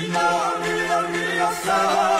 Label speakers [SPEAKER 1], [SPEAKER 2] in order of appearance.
[SPEAKER 1] Rio, Rio, Rio, Rio,